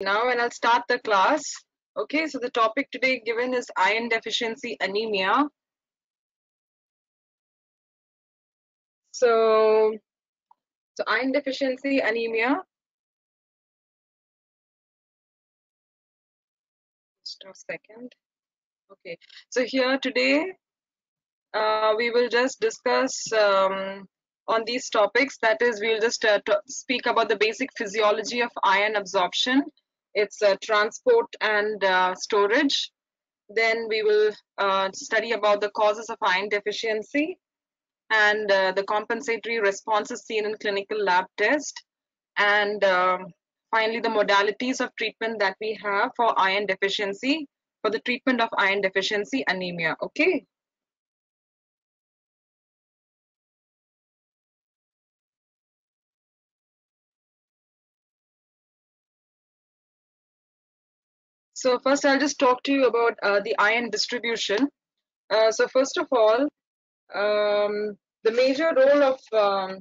now and I'll start the class. Okay, so the topic today given is iron deficiency anemia. So, so iron deficiency anemia. Just a second. Okay, so here today uh, we will just discuss um, on these topics. That is, we'll just uh, speak about the basic physiology of iron absorption its uh, transport and uh, storage. Then we will uh, study about the causes of iron deficiency and the compensatory responses seen in clinical lab test. And um, finally, the modalities of treatment that we have for iron deficiency, for the treatment of iron deficiency anemia. Okay. So first I'll just talk to you about uh, the iron distribution. Uh, so first of all, um, the major role of um,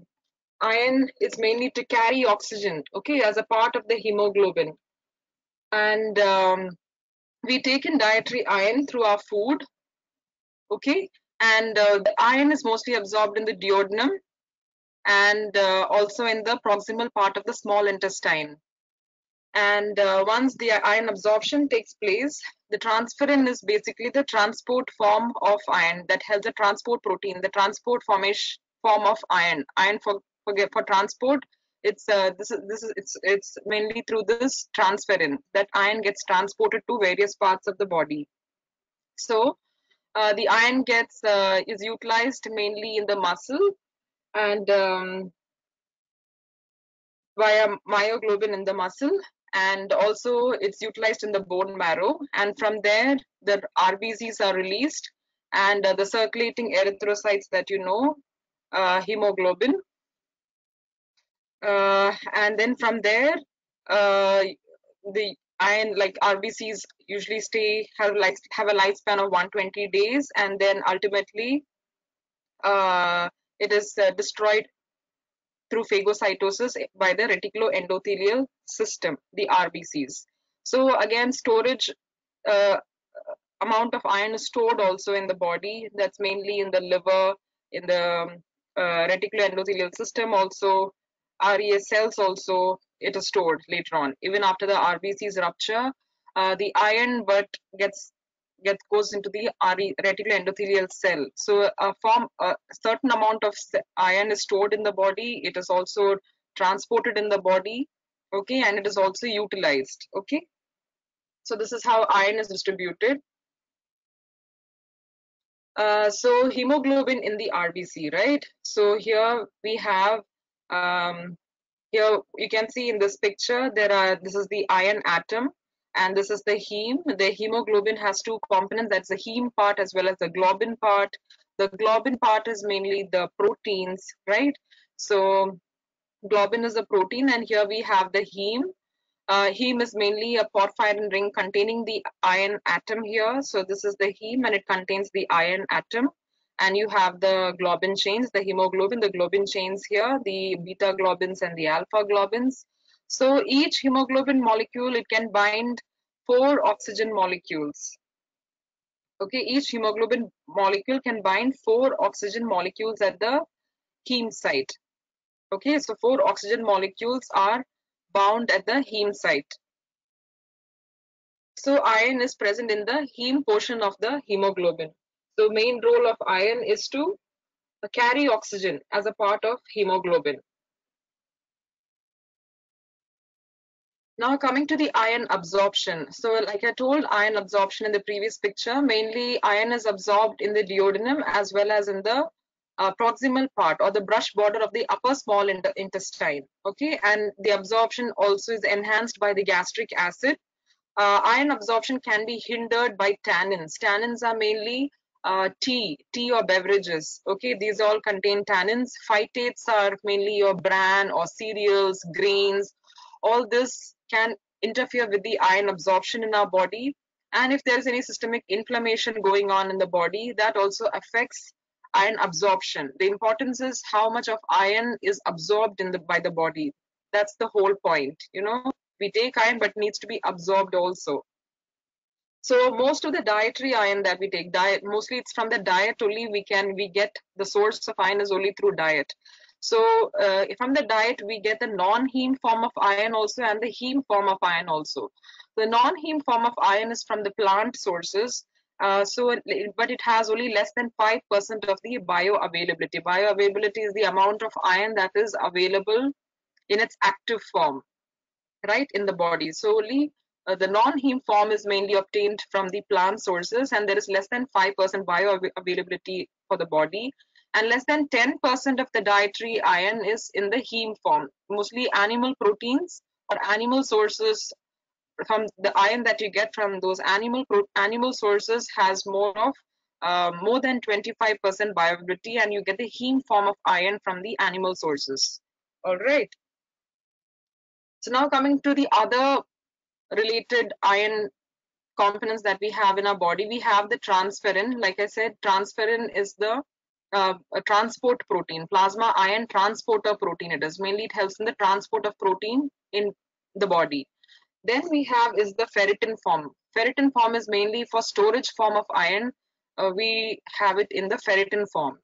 iron is mainly to carry oxygen, okay, as a part of the hemoglobin. And um, we take in dietary iron through our food, okay, and uh, the iron is mostly absorbed in the duodenum and uh, also in the proximal part of the small intestine and uh, once the iron absorption takes place the transferrin is basically the transport form of iron that has a transport protein the transport formation form of iron. Iron for for, for transport it's uh, this is this is it's it's mainly through this transferrin that iron gets transported to various parts of the body. So uh, the iron gets uh, is utilized mainly in the muscle and um, via myoglobin in the muscle and also it's utilized in the bone marrow. And from there the rbcs are released and uh, the circulating erythrocytes that you know uh, hemoglobin. Uh, and then from there uh, the iron like rbcs usually stay have like have a lifespan of 120 days and then ultimately uh, it is uh, destroyed through phagocytosis by the reticuloendothelial system, the RBCs. So again, storage uh, amount of iron is stored also in the body. That's mainly in the liver, in the um, uh, reticuloendothelial system also. RES cells also it is stored later on. Even after the RBCs rupture, uh, the iron but gets gets goes into the reticular endothelial cell. So a form a certain amount of iron is stored in the body. It is also transported in the body, okay, and it is also utilized, okay. So this is how iron is distributed. Uh, so hemoglobin in the RBC, right? So here we have, um, here you can see in this picture, there are, this is the iron atom and this is the heme. The hemoglobin has two components, that's the heme part as well as the globin part. The globin part is mainly the proteins, right? So globin is a protein and here we have the heme. Uh, heme is mainly a porphyrin ring containing the iron atom here. So this is the heme and it contains the iron atom. And you have the globin chains, the hemoglobin, the globin chains here, the beta globins and the alpha globins. So each hemoglobin molecule, it can bind four oxygen molecules. Okay, each hemoglobin molecule can bind four oxygen molecules at the heme site. Okay, so four oxygen molecules are bound at the heme site. So iron is present in the heme portion of the hemoglobin. So main role of iron is to carry oxygen as a part of hemoglobin. Now coming to the iron absorption. So like I told iron absorption in the previous picture, mainly iron is absorbed in the duodenum as well as in the uh, proximal part or the brush border of the upper small in intestine. Okay, and the absorption also is enhanced by the gastric acid. Uh, iron absorption can be hindered by tannins. Tannins are mainly uh, tea, tea or beverages. Okay, these all contain tannins. Phytates are mainly your bran or cereals, grains. All this can interfere with the iron absorption in our body. And if there's any systemic inflammation going on in the body, that also affects iron absorption. The importance is how much of iron is absorbed in the by the body. That's the whole point, you know. we take iron but needs to be absorbed also so most of the dietary iron that we take diet mostly it's from the diet only we can we get the source of iron is only through diet so uh, from the diet we get the non-heme form of iron also and the heme form of iron also the non-heme form of iron is from the plant sources uh, so, but it has only less than 5% of the bioavailability. Bioavailability is the amount of iron that is available in its active form, right, in the body. So, only uh, the non-heme form is mainly obtained from the plant sources, and there is less than 5% bioavailability for the body, and less than 10% of the dietary iron is in the heme form. Mostly animal proteins or animal sources from the iron that you get from those animal animal sources has more of uh, more than 25% bioavailability and you get the heme form of iron from the animal sources all right so now coming to the other related iron components that we have in our body we have the transferrin like i said transferrin is the uh, transport protein plasma iron transporter protein it is mainly it helps in the transport of protein in the body then we have is the ferritin form. Ferritin form is mainly for storage form of iron. Uh, we have it in the ferritin form.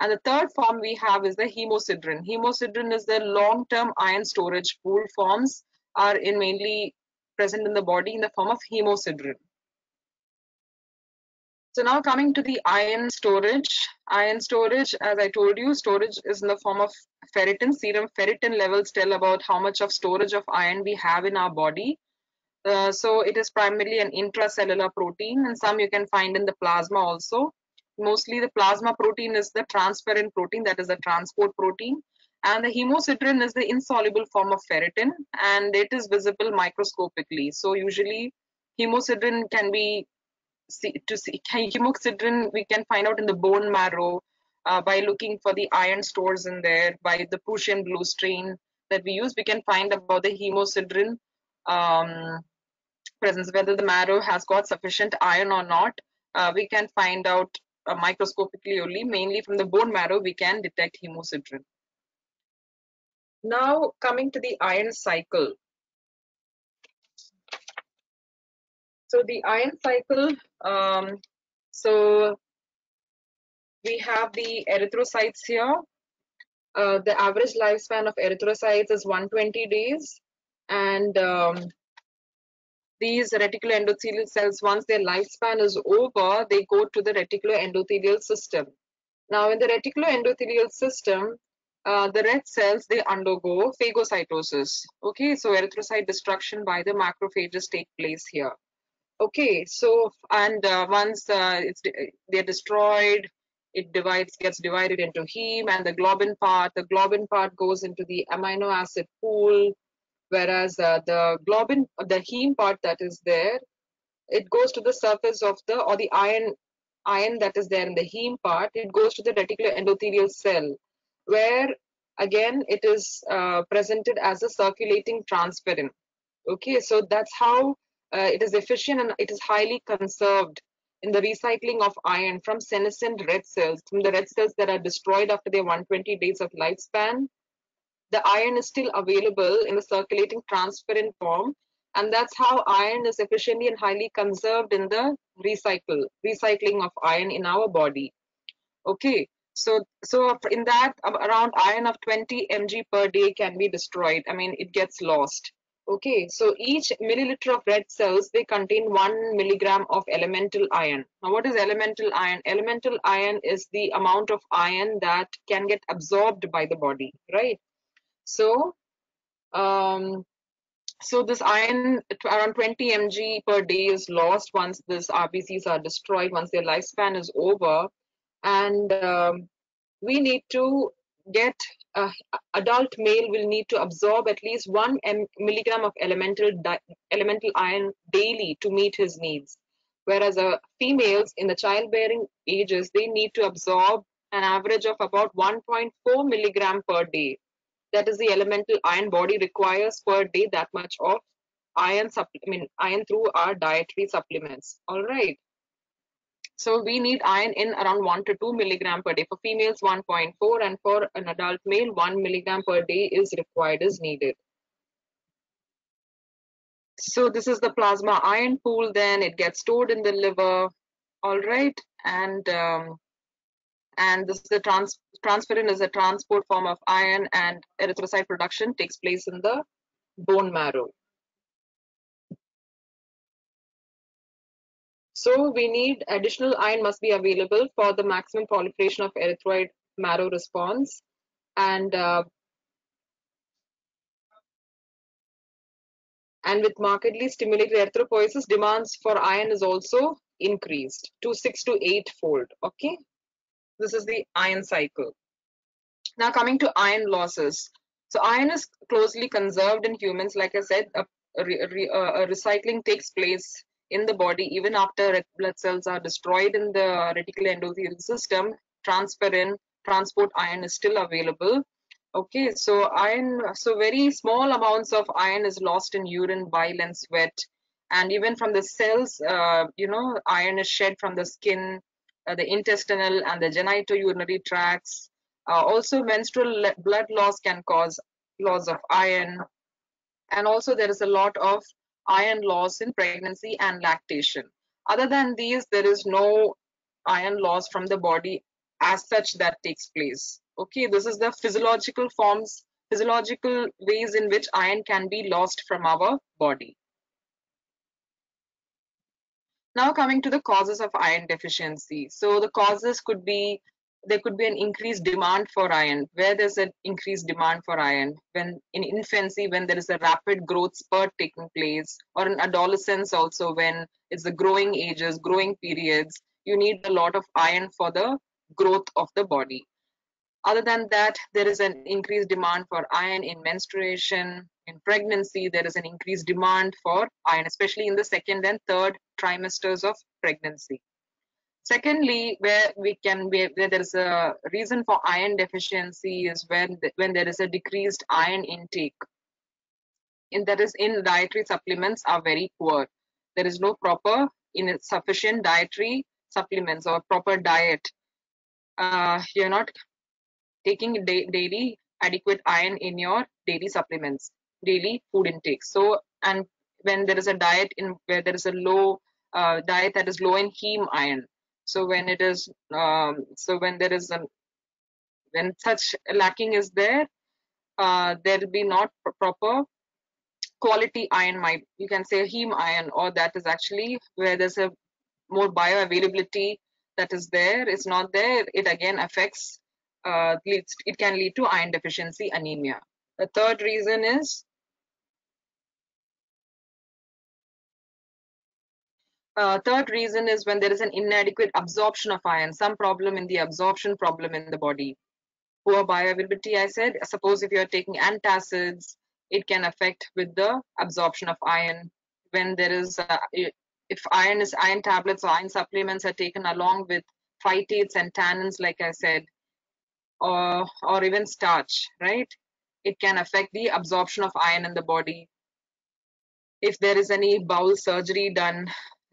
And the third form we have is the hemosiderin. Hemosiderin is the long-term iron storage pool forms are in mainly present in the body in the form of hemosiderin. So now coming to the iron storage. Iron storage, as I told you, storage is in the form of ferritin. Serum ferritin levels tell about how much of storage of iron we have in our body. Uh, so it is primarily an intracellular protein and some you can find in the plasma also. Mostly the plasma protein is the transferrin protein that is the transport protein and the hemosiderin is the insoluble form of ferritin and it is visible microscopically. So usually hemosiderin can be see, to see hemosiderin we can find out in the bone marrow uh, by looking for the iron stores in there by the Prussian blue stain that we use we can find about the hemosiderin um, presence, whether the marrow has got sufficient iron or not, uh, we can find out uh, microscopically only, mainly from the bone marrow, we can detect hemosiderin. Now coming to the iron cycle. So the iron cycle, um, so we have the erythrocytes here. Uh, the average lifespan of erythrocytes is 120 days and um, these reticuloendothelial cells, once their lifespan is over, they go to the reticuloendothelial system. Now, in the reticuloendothelial system, uh, the red cells, they undergo phagocytosis. Okay, so erythrocyte destruction by the macrophages take place here. Okay, so, and uh, once uh, it's, they're destroyed, it divides, gets divided into heme and the globin part. The globin part goes into the amino acid pool, whereas uh, the globin, the heme part that is there, it goes to the surface of the, or the iron, iron that is there in the heme part, it goes to the reticular endothelial cell, where again it is uh, presented as a circulating transferrin. Okay, so that's how uh, it is efficient and it is highly conserved in the recycling of iron from senescent red cells, from the red cells that are destroyed after their 120 days of lifespan. The iron is still available in the circulating transferrin form and that's how iron is efficiently and highly conserved in the recycle recycling of iron in our body. Okay so so in that around iron of 20 mg per day can be destroyed. I mean it gets lost okay so each milliliter of red cells they contain one milligram of elemental iron. Now what is elemental iron? Elemental iron is the amount of iron that can get absorbed by the body right? So, um, so this iron around 20 mg per day is lost once these RBCs are destroyed, once their lifespan is over. And um, we need to get uh, adult male will need to absorb at least one milligram of elemental elemental iron daily to meet his needs whereas uh, females in the childbearing ages they need to absorb an average of about 1.4 milligram per day that is the elemental iron body requires per day that much of iron I mean iron through our dietary supplements. All right. So we need iron in around 1 to 2 milligram per day. For females, 1.4 and for an adult male, 1 milligram per day is required, is needed. so this is the plasma iron pool then it gets stored in the liver all right and um, and this is the trans transferrin is a transport form of iron and erythrocyte production takes place in the bone marrow so we need additional iron must be available for the maximum proliferation of erythroid marrow response. And uh, and with markedly stimulated erythropoiesis demands for iron is also increased to 6 to 8 fold okay? This is the iron cycle. Now coming to iron losses. So iron is closely conserved in humans. Like i said a, a, a recycling takes place in the body even after red blood cells are destroyed in the reticular endothelial system transferrin transport iron is still available. Okay so iron so very small amounts of iron is lost in urine bile and sweat. And even from the cells uh, you know iron is shed from the skin uh, the intestinal and the genitourinary tracts. Uh, also menstrual blood loss can cause loss of iron. And also there is a lot of iron loss in pregnancy and lactation. Other than these there is no iron loss from the body as such that takes place. Okay this is the physiological forms physiological ways in which iron can be lost from our body. Now coming to the causes of iron deficiency. So the causes could be there could be an increased demand for iron. Where there's an increased demand for iron when in infancy when there is a rapid growth spurt taking place or in adolescence also when it's the growing ages growing periods you need a lot of iron for the growth of the body. Other than that there is an increased demand for iron in menstruation in pregnancy there is an increased demand for iron especially in the second and third trimesters of pregnancy secondly where we can where there is a reason for iron deficiency is when when there is a decreased iron intake. In that is in dietary supplements are very poor. There is no proper in sufficient dietary supplements or proper diet. Uh, you're not taking da daily adequate iron in your daily supplements daily food intake. So and when there is a diet in where there is a low uh, diet that is low in heme iron so when it is um, so when there is a when such lacking is there uh, there will be not proper quality iron might you can say heme iron or that is actually where there's a more bioavailability that is there is not there it again affects uh, leads, it can lead to iron deficiency anemia. The third reason is Uh, third reason is when there is an inadequate absorption of iron, some problem in the absorption problem in the body. Poor bioavailability, I said. Suppose if you're taking antacids, it can affect with the absorption of iron. When there is, uh, if iron is iron tablets or iron supplements are taken along with phytates and tannins, like I said, or, or even starch, right? It can affect the absorption of iron in the body. If there is any bowel surgery done,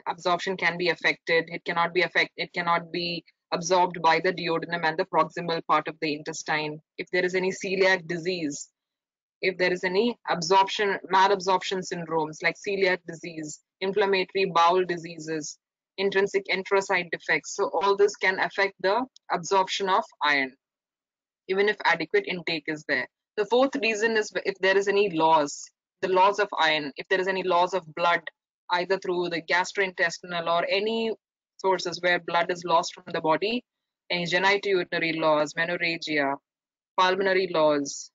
absorption can be affected. It cannot be affect. It cannot be absorbed by the duodenum and the proximal part of the intestine. If there is any celiac disease, if there is any absorption, malabsorption syndromes like celiac disease, inflammatory bowel diseases, intrinsic enterocyte defects. So all this can affect the absorption of iron, even if adequate intake is there. The fourth reason is if there is any loss, the loss of iron, if there is any loss of blood either through the gastrointestinal or any sources where blood is lost from the body, any genitourinary loss, menorrhagia, pulmonary loss,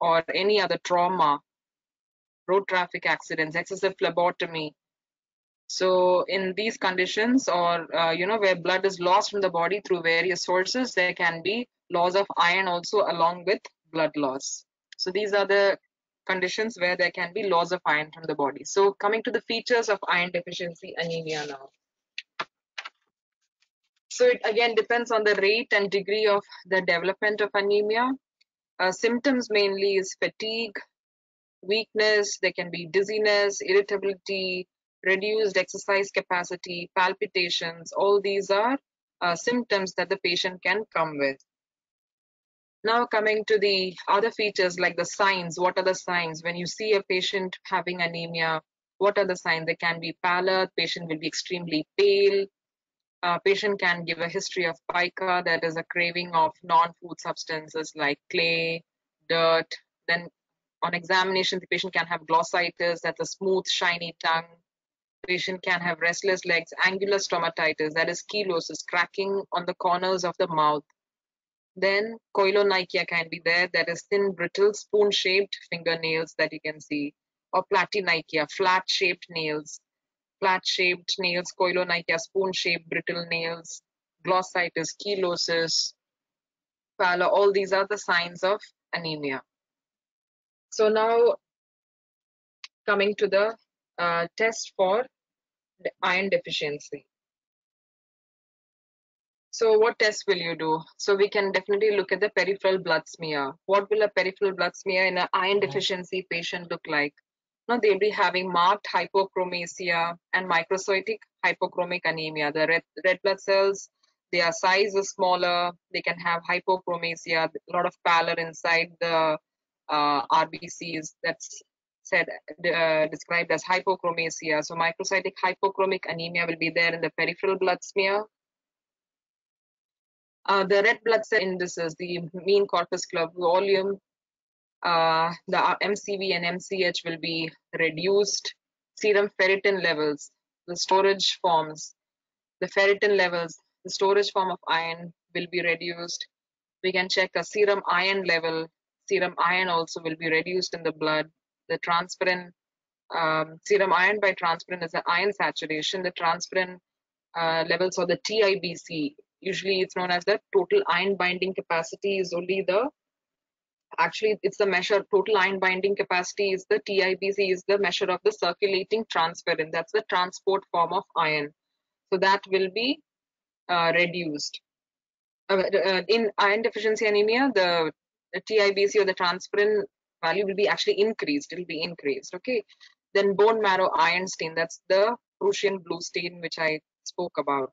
or any other trauma, road traffic accidents, excessive phlebotomy. So in these conditions or, uh, you know, where blood is lost from the body through various sources, there can be loss of iron also along with blood loss. So these are the conditions where there can be loss of iron from the body. So coming to the features of iron deficiency anemia now. So it again depends on the rate and degree of the development of anemia. Uh, symptoms mainly is fatigue, weakness, there can be dizziness, irritability, reduced exercise capacity, palpitations, all these are uh, symptoms that the patient can come with. Now coming to the other features like the signs, what are the signs? When you see a patient having anemia, what are the signs? They can be pallor, patient will be extremely pale, uh, patient can give a history of pica, that is a craving of non-food substances like clay, dirt. Then on examination, the patient can have glossitis, that's a smooth, shiny tongue. Patient can have restless legs, angular stomatitis, that is cheilosis, cracking on the corners of the mouth. Then koilonychia can be there, that is thin, brittle, spoon-shaped fingernails that you can see, or platynychia, flat-shaped nails flat-shaped nails, koilonychia, spoon-shaped brittle nails, glossitis, cheilosis, pallor, all these are the signs of anemia. So now coming to the uh, test for iron deficiency. So what test will you do? So we can definitely look at the peripheral blood smear. What will a peripheral blood smear in an iron deficiency patient look like? Now they'll be having marked hypochromasia and microcytic hypochromic anemia. The red, red blood cells, their size is smaller. They can have hypochromasia, a lot of pallor inside the uh, RBCs. That's said uh, described as hypochromasia. So microcytic hypochromic anemia will be there in the peripheral blood smear. Uh, the red blood cell indices, the mean corpuscular volume, uh, the MCV and MCH will be reduced. Serum ferritin levels, the storage forms, the ferritin levels, the storage form of iron will be reduced. We can check the serum iron level. Serum iron also will be reduced in the blood. The transferrin, um, serum iron by transferrin is the iron saturation. The transferrin uh, levels or the TIBC, usually it's known as the total iron binding capacity is only the actually it's the measure total iron binding capacity is the TIBC is the measure of the circulating transferrin. That's the transport form of iron so that will be uh, reduced. Uh, uh, in iron deficiency anemia the, the TIBC or the transferrin value will be actually increased. It will be increased okay? Then bone marrow iron stain that's the Prussian blue stain which I spoke about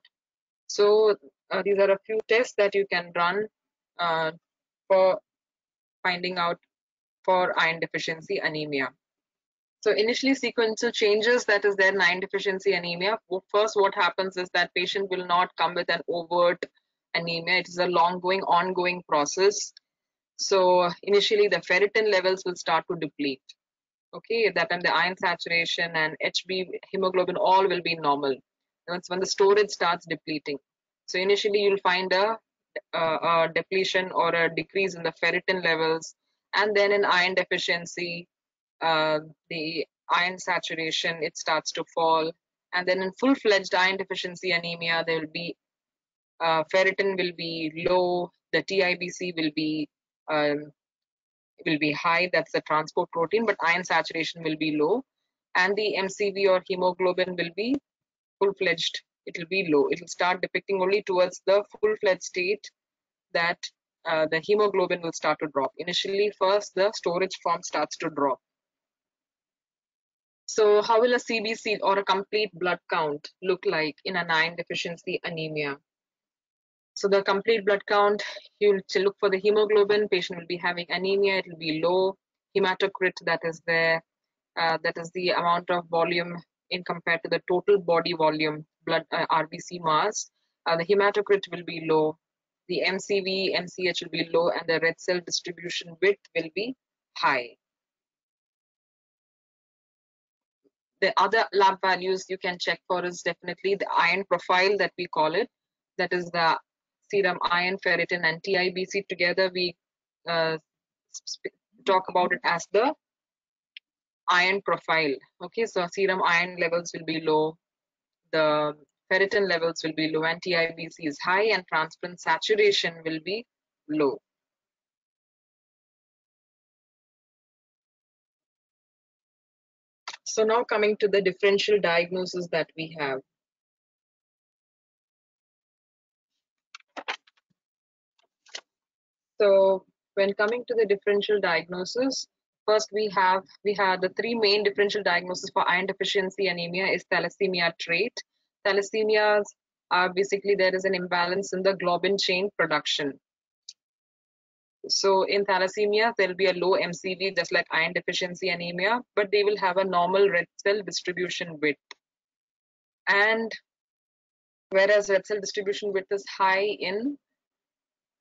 so uh, these are a few tests that you can run uh, for finding out for iron deficiency anemia. So initially sequential changes that is there in iron deficiency anemia. First, what happens is that patient will not come with an overt anemia. It is a long going, ongoing process. So initially the ferritin levels will start to deplete. Okay, that time the iron saturation and HB hemoglobin all will be normal. That's when the storage starts depleting. So initially you'll find a uh, a depletion or a decrease in the ferritin levels and then in iron deficiency uh, the iron saturation it starts to fall and then in full-fledged iron deficiency anemia there will be uh, ferritin will be low the TIBC will be um, will be high that's the transport protein but iron saturation will be low and the MCV or hemoglobin will be full-fledged it will be low. It will start depicting only towards the full-fledged state that uh, the hemoglobin will start to drop. Initially, first the storage form starts to drop. So how will a CBC or a complete blood count look like in an iron deficiency anemia? So the complete blood count, you'll look for the hemoglobin, patient will be having anemia, it will be low, hematocrit that is there, uh, that is the amount of volume in compared to the total body volume blood uh, RBC mass. Uh, the hematocrit will be low, the MCV, MCH will be low, and the red cell distribution width will be high. The other lab values you can check for is definitely the iron profile that we call it. That is the serum iron, ferritin, and TIBC together. We uh, talk about it as the iron profile. Okay, so serum iron levels will be low, the ferritin levels will be low and TIBC is high and transferrin saturation will be low. So now coming to the differential diagnosis that we have. So when coming to the differential diagnosis, first we have we have the three main differential diagnoses for iron deficiency anemia is thalassemia trait thalassemias are basically there is an imbalance in the globin chain production So in thalassemia, there will be a low MCV, just like iron deficiency anemia, but they will have a normal red cell distribution width. And whereas red cell distribution width is high in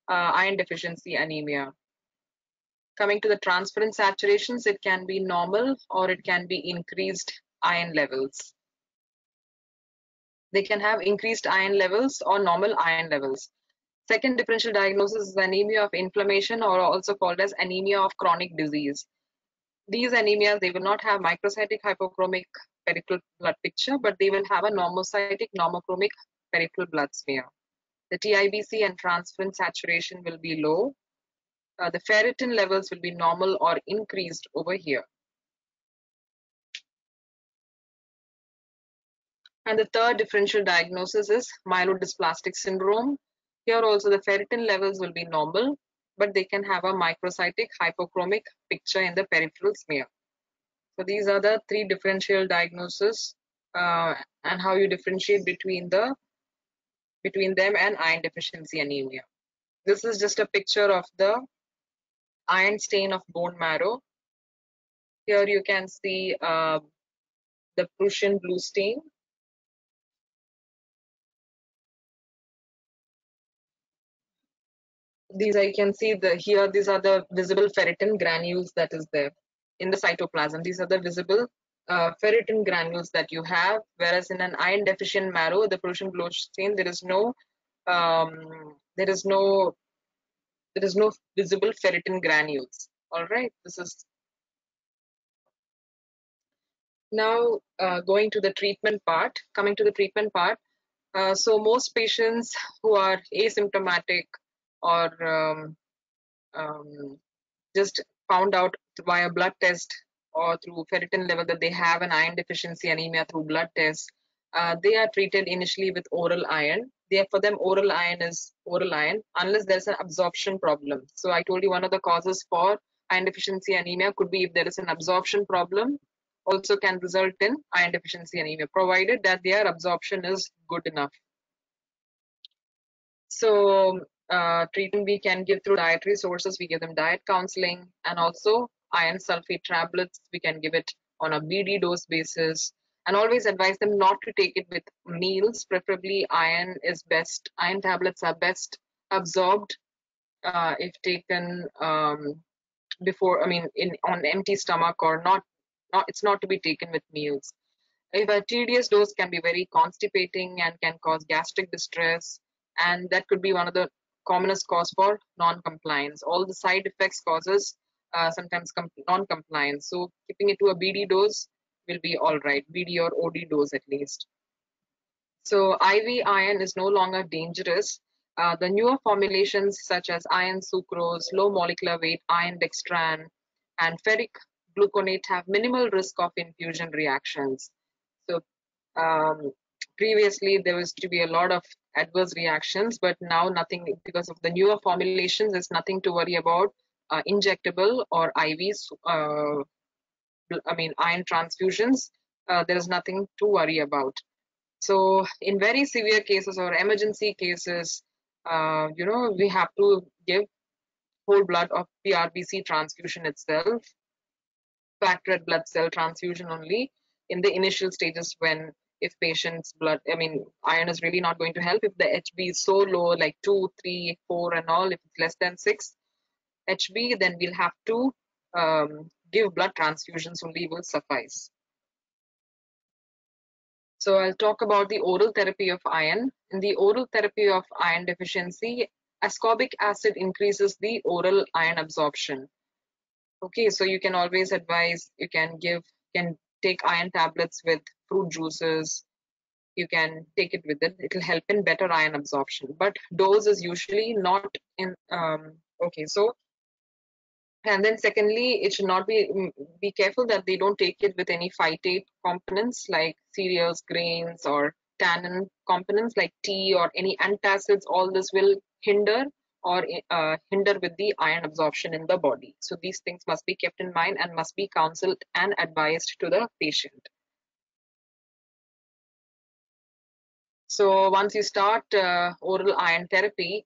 uh, iron deficiency anemia. Coming to the transferrin saturations, it can be normal or it can be increased iron levels. They can have increased iron levels or normal iron levels. Second differential diagnosis is anemia of inflammation or also called as anemia of chronic disease. These anemias, they will not have microcytic hypochromic peripheral blood picture, but they will have a normocytic normochromic peripheral blood smear. The TIBC and transferrin saturation will be low. Uh, the ferritin levels will be normal or increased over here. And the third differential diagnosis is myelodysplastic syndrome. Here also the ferritin levels will be normal, but they can have a microcytic hypochromic picture in the peripheral smear. So these are the three differential diagnoses uh, and how you differentiate between the between them and iron deficiency anemia. This is just a picture of the iron stain of bone marrow. Here you can see uh, the Prussian blue stain. These I can see the here these are the visible ferritin granules that is there in the cytoplasm. These are the visible uh, ferritin granules that you have, whereas in an iron deficient marrow, the Prussian blue stain, there is no, um, there is no, there is no visible ferritin granules. All right, this is now uh, going to the treatment part. Coming to the treatment part, uh, so most patients who are asymptomatic or um, um, just found out via blood test or through ferritin level that they have an iron deficiency anemia through blood tests, uh, they are treated initially with oral iron. They, for them, oral iron is oral iron unless there's an absorption problem. So I told you one of the causes for iron deficiency anemia could be if there is an absorption problem also can result in iron deficiency anemia provided that their absorption is good enough. So uh, treatment we can give through dietary sources. We give them diet counseling and also iron sulfate tablets. We can give it on a BD dose basis and always advise them not to take it with meals. Preferably iron is best. Iron tablets are best absorbed uh, if taken um, before, I mean, in on empty stomach or not, not, it's not to be taken with meals. If a TDS dose can be very constipating and can cause gastric distress, and that could be one of the commonest cause for non-compliance. All the side effects causes uh, sometimes non-compliance. So keeping it to a BD dose will be all right, BD or OD dose at least. So IV iron is no longer dangerous. Uh, the newer formulations such as iron sucrose, low molecular weight iron dextran, and ferric gluconate have minimal risk of infusion reactions. So um, previously there was to be a lot of adverse reactions, but now nothing because of the newer formulations, there's nothing to worry about uh, injectable or IVs, uh, I mean iron transfusions, uh, there is nothing to worry about. So in very severe cases or emergency cases, uh, you know, we have to give whole blood of PRBC transfusion itself, packed red blood cell transfusion only in the initial stages when if patient's blood, I mean, iron is really not going to help. If the HB is so low, like 2, 3, 4 and all, if it's less than 6, HB, then we'll have to um, give blood transfusions only will suffice. So I'll talk about the oral therapy of iron. In the oral therapy of iron deficiency, ascorbic acid increases the oral iron absorption. Okay, so you can always advise, you can give, can take iron tablets with fruit juices. You can take it with it. It will help in better iron absorption. But dose is usually not in, um, okay, so and then secondly it should not be mm, be careful that they don't take it with any phytate components like cereals grains or tannin components like tea or any antacids. All this will hinder or uh, hinder with the iron absorption in the body. So these things must be kept in mind and must be counseled and advised to the patient. So once you start uh, oral iron therapy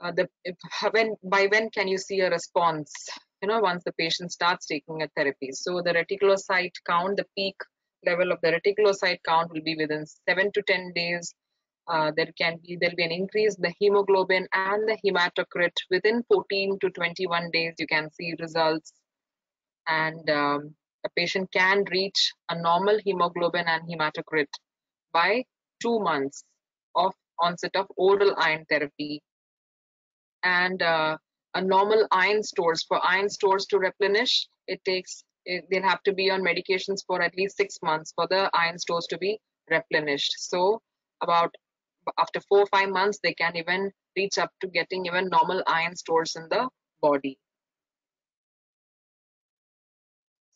uh, the if, when by when can you see a response you know once the patient starts taking a therapy? So the reticulocyte count the peak level of the reticulocyte count will be within 7 to 10 days. Uh, there can be there'll be an increase. In the hemoglobin and the hematocrit within 14 to 21 days you can see results. And um, a patient can reach a normal hemoglobin and hematocrit by two months of onset of oral iron therapy and uh, a normal iron stores. For iron stores to replenish it takes it, they'll have to be on medications for at least six months for the iron stores to be replenished. So about after four or five months they can even reach up to getting even normal iron stores in the body.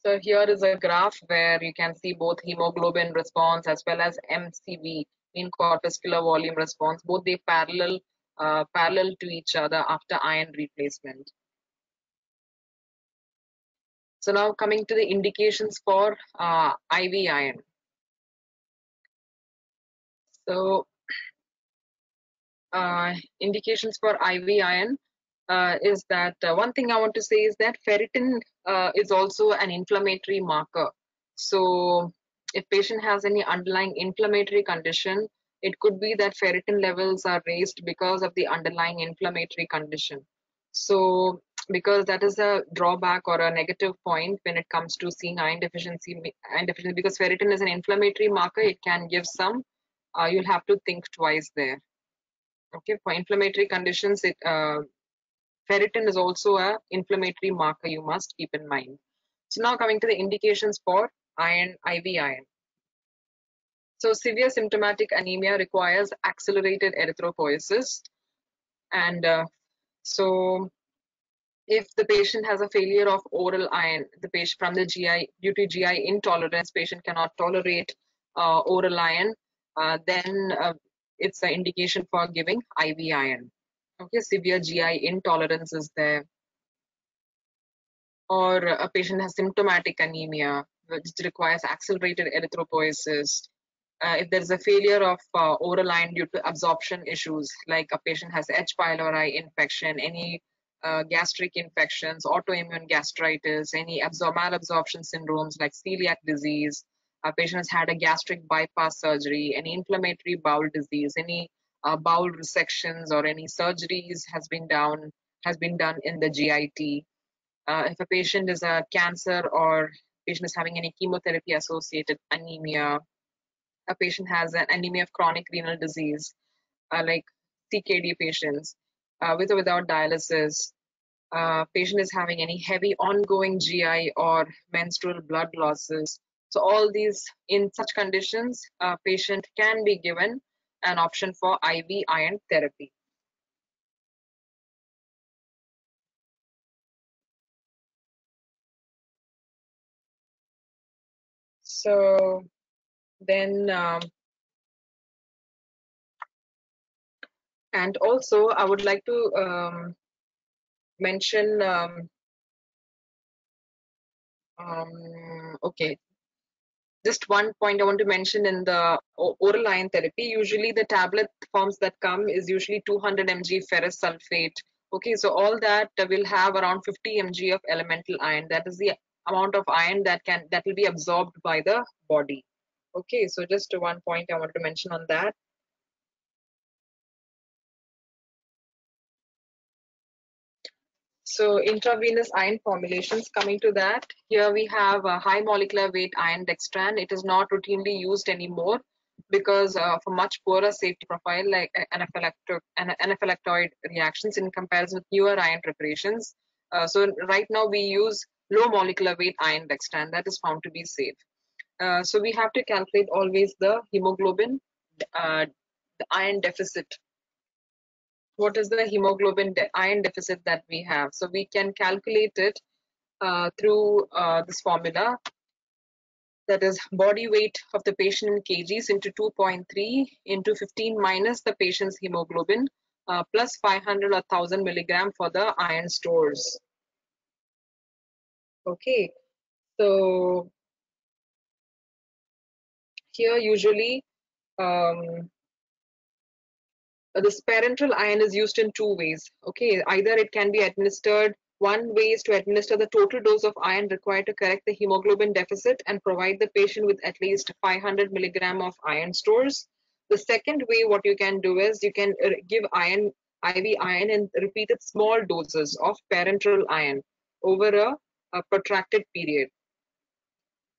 So here is a graph where you can see both hemoglobin response as well as mcv mean corpuscular volume response. Both they parallel uh, parallel to each other after iron replacement. So now coming to the indications for uh, IV iron. So uh, indications for IV iron uh, is that uh, one thing I want to say is that ferritin uh, is also an inflammatory marker. So if patient has any underlying inflammatory condition, it could be that ferritin levels are raised because of the underlying inflammatory condition. So because that is a drawback or a negative point when it comes to seeing iron deficiency, iron deficiency because ferritin is an inflammatory marker, it can give some, uh, you'll have to think twice there. Okay, for inflammatory conditions, it uh, ferritin is also a inflammatory marker you must keep in mind. So now coming to the indications for iron, IV iron. So severe symptomatic anemia requires accelerated erythropoiesis. And uh, so if the patient has a failure of oral iron, the patient from the GI, due to GI intolerance, patient cannot tolerate uh, oral iron, uh, then uh, it's an indication for giving IV iron. Okay, severe GI intolerance is there. Or a patient has symptomatic anemia, which requires accelerated erythropoiesis uh, if there's a failure of uh, oral iron due to absorption issues, like a patient has H. pylori infection, any uh, gastric infections, autoimmune gastritis, any absor malabsorption syndromes like celiac disease, a patient has had a gastric bypass surgery, any inflammatory bowel disease, any uh, bowel resections or any surgeries has been done has been done in the GIT. Uh, if a patient is a cancer or patient is having any chemotherapy associated anemia, a patient has an anemia of chronic renal disease, uh, like CKD patients, uh, with or without dialysis, uh, patient is having any heavy ongoing GI or menstrual blood losses. So all these, in such conditions, a patient can be given an option for IV iron therapy. So then um, and also i would like to um, mention um, um, okay. Just one point i want to mention in the oral iron therapy. Usually the tablet forms that come is usually 200 mg ferrous sulfate. Okay so all that will have around 50 mg of elemental iron that is the amount of iron that can that will be absorbed by the body Okay, so just one point I want to mention on that. So intravenous iron formulations, coming to that, here we have a high molecular weight iron dextran. It is not routinely used anymore because uh, of a much poorer safety profile like anaphylactoid reactions in comparison with newer iron preparations. Uh, so right now we use low molecular weight iron dextran that is found to be safe. Uh, so we have to calculate always the hemoglobin, uh, the iron deficit. What is the hemoglobin de iron deficit that we have? So we can calculate it uh, through uh, this formula that is body weight of the patient in kgs into 2.3 into 15 minus the patient's hemoglobin uh, plus 500 or 1000 milligram for the iron stores. Okay, so here usually um, this parenteral iron is used in two ways. Okay, either it can be administered. One way is to administer the total dose of iron required to correct the hemoglobin deficit and provide the patient with at least 500 milligram of iron stores. The second way, what you can do is you can uh, give iron, IV iron in repeated small doses of parenteral iron over a, a protracted period.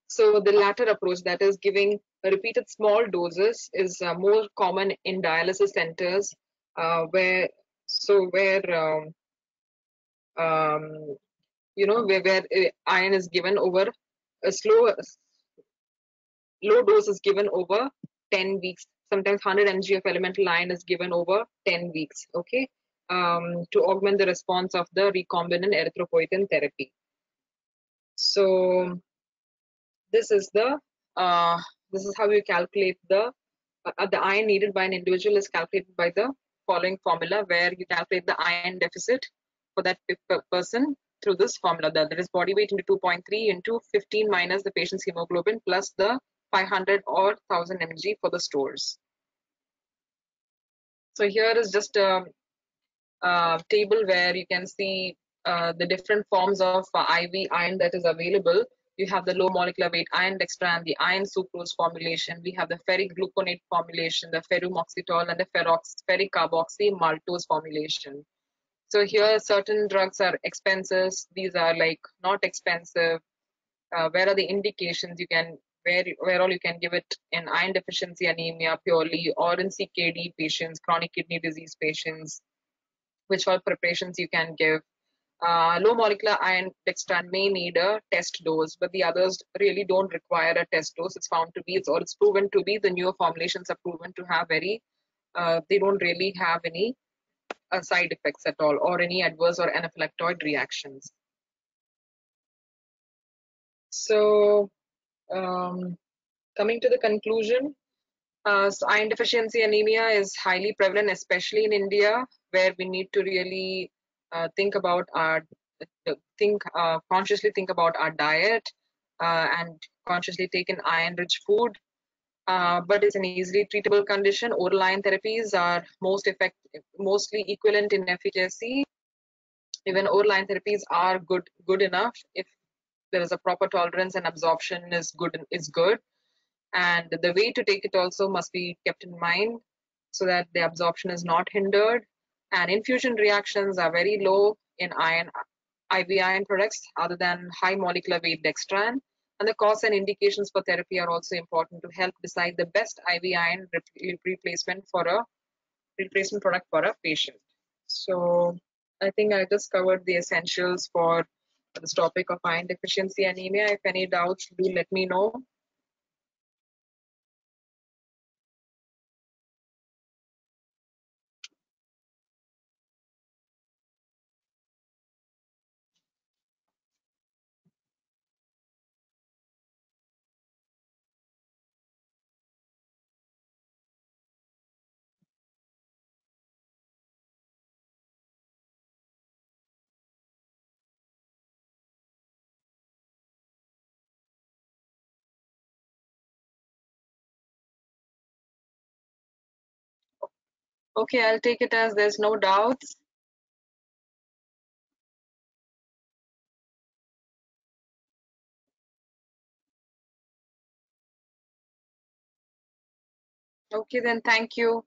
So the latter approach, that is giving repeated small doses, is uh, more common in dialysis centers uh, where so where um, um, you know where, where uh, iron is given over a slow low dose is given over 10 weeks. Sometimes 100 mg of elemental iron is given over 10 weeks okay? Um, to augment the response of the recombinant erythropoietin therapy. So this is the uh, this is how you calculate the uh, the iron needed by an individual is calculated by the following formula where you calculate the iron deficit for that person through this formula. That is body weight into 2.3 into 15 minus the patient's hemoglobin plus the 500 or 1000 mg for the stores. So here is just a, a table where you can see uh, the different forms of uh, IV iron that is available you have the low molecular weight iron dextran, the iron sucrose formulation. We have the ferric gluconate formulation, the ferumoxytol, and the ferrox, ferric carboxymaltose formulation. So here, certain drugs are expensive. These are like not expensive. Uh, where are the indications you can where where all you can give it in iron deficiency anemia purely or in CKD patients, chronic kidney disease patients, which all preparations you can give uh, low molecular iron dextran may need a test dose, but the others really don't require a test dose. It's found to be, it's, or it's proven to be, the newer formulations are proven to have very, uh, they don't really have any uh, side effects at all or any adverse or anaphylactoid reactions. So, um, coming to the conclusion, uh, so iron deficiency anemia is highly prevalent, especially in India, where we need to really think about our think uh, consciously think about our diet uh, and consciously take an iron rich food. Uh, but it's an easily treatable condition. Oral iron therapies are most effective mostly equivalent in efficacy. Even oral iron therapies are good good enough if there is a proper tolerance and absorption is good is good. And the way to take it also must be kept in mind so that the absorption is not hindered and infusion reactions are very low in iron IV iron products other than high molecular weight dextran. And the cause and indications for therapy are also important to help decide the best IV iron re replacement for a replacement product for a patient. So I think I just covered the essentials for this topic of iron deficiency anemia. If any doubts, do let me know. Okay, I'll take it as there's no doubts. Okay, then thank you.